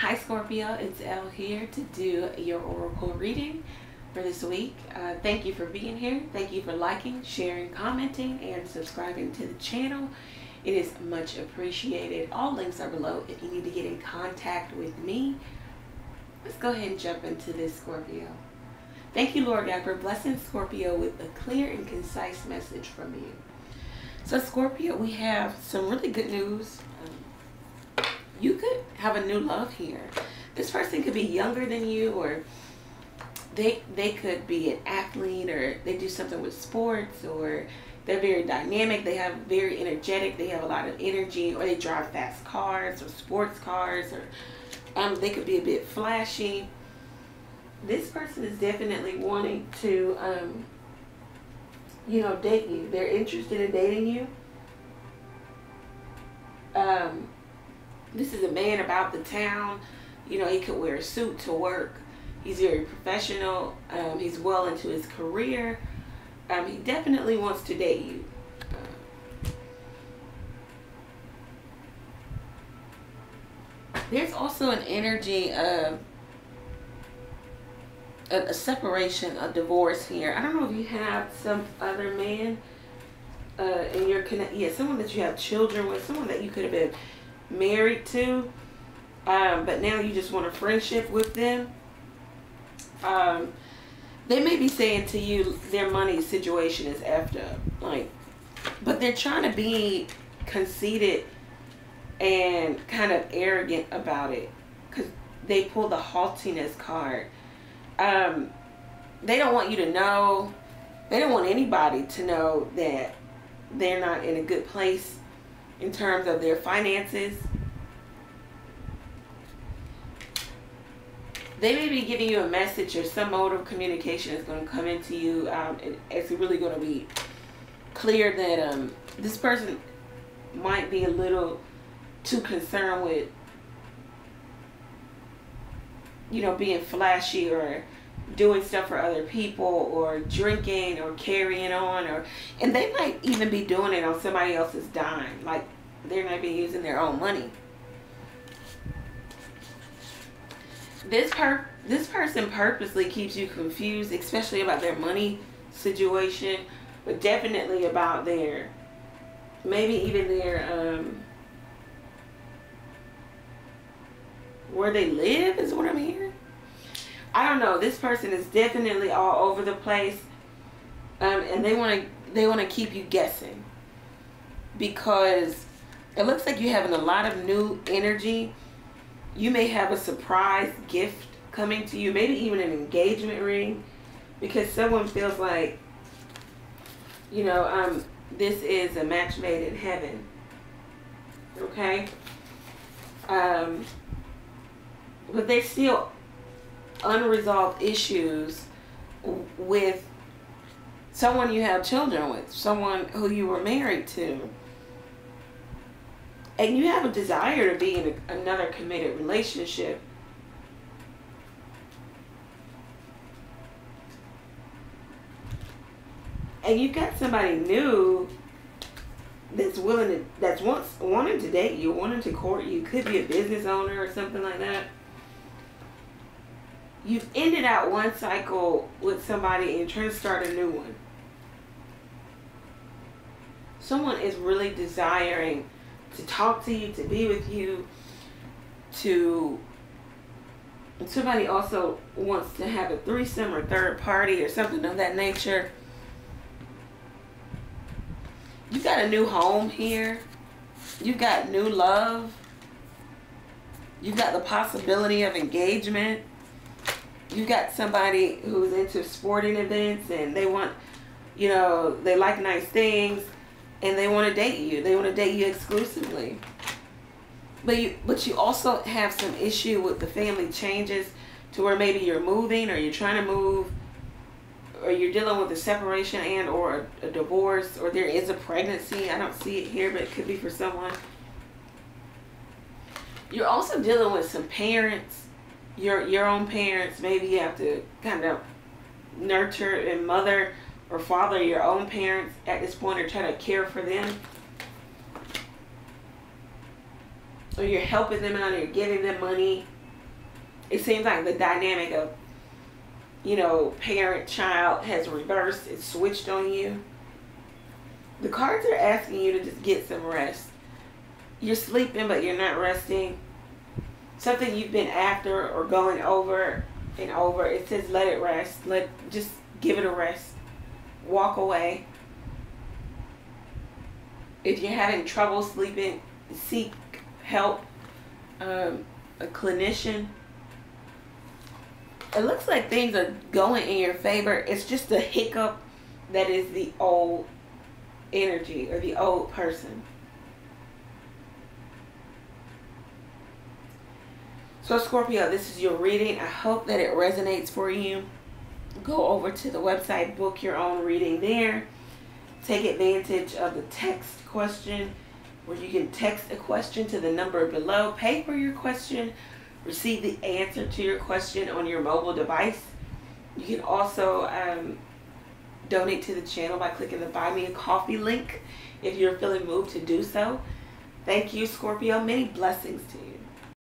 Hi Scorpio, it's Elle here to do your oracle reading for this week. Uh, thank you for being here. Thank you for liking, sharing, commenting, and subscribing to the channel. It is much appreciated. All links are below if you need to get in contact with me. Let's go ahead and jump into this Scorpio. Thank you, Lord God, for blessing Scorpio with a clear and concise message from you. So Scorpio, we have some really good news could have a new love here. This person could be younger than you or they they could be an athlete or they do something with sports or they're very dynamic, they have very energetic, they have a lot of energy or they drive fast cars or sports cars or um, they could be a bit flashy. This person is definitely wanting to um, you know, date you. They're interested in dating you. Um, this is a man about the town. You know, he could wear a suit to work. He's very professional. Um, he's well into his career. Um, he definitely wants to date you. there's also an energy of a, a, separation, a divorce here. I don't know if you have some other man uh, in your connect. Yeah, someone that you have children with, someone that you could have been married to, um, but now you just want a friendship with them. Um, they may be saying to you their money situation is effed up, like, but they're trying to be conceited and kind of arrogant about it because they pull the haughtiness card. Um, they don't want you to know. They don't want anybody to know that they're not in a good place in terms of their finances. They may be giving you a message or some mode of communication is going to come into you. Um, it's really going to be clear that um, this person might be a little too concerned with, you know, being flashy or doing stuff for other people or drinking or carrying on or and they might even be doing it on somebody else's dime like they're not be using their own money this per this person purposely keeps you confused especially about their money situation but definitely about their maybe even their um where they live is what I'm hearing I don't know. This person is definitely all over the place, um, and they want to they want to keep you guessing because it looks like you're having a lot of new energy. You may have a surprise gift coming to you, maybe even an engagement ring, because someone feels like, you know, um, this is a match made in heaven. Okay. Um, but there's still unresolved issues with someone you have children with, someone who you were married to. And you have a desire to be in a, another committed relationship. And you've got somebody new that's willing to, that's wants, wanting to date you, wanting to court you. Could be a business owner or something like that you've ended out one cycle with somebody and you're trying to start a new one. Someone is really desiring to talk to you, to be with you, to somebody also wants to have a threesome or third party or something of that nature. You got a new home here. You got new love. You got the possibility of engagement you got somebody who's into sporting events and they want, you know, they like nice things and they want to date you. They want to date you exclusively. But you, but you also have some issue with the family changes to where maybe you're moving or you're trying to move or you're dealing with a separation and or a, a divorce or there is a pregnancy. I don't see it here, but it could be for someone. You're also dealing with some parents your your own parents maybe you have to kind of nurture and mother or father your own parents at this point or try to care for them or you're helping them out or you're giving them money it seems like the dynamic of, you know, parent child has reversed, it's switched on you. The cards are asking you to just get some rest. You're sleeping, but you're not resting. Something you've been after or going over and over. It says let it rest. Let just give it a rest. Walk away. If you're having trouble sleeping, seek help. Um, a clinician. It looks like things are going in your favor. It's just a hiccup that is the old energy or the old person. So Scorpio, this is your reading. I hope that it resonates for you. Go over to the website, book your own reading there. Take advantage of the text question where you can text a question to the number below, pay for your question, receive the answer to your question on your mobile device. You can also um, donate to the channel by clicking the Buy Me a Coffee link if you're feeling moved to do so. Thank you, Scorpio. Many blessings to you.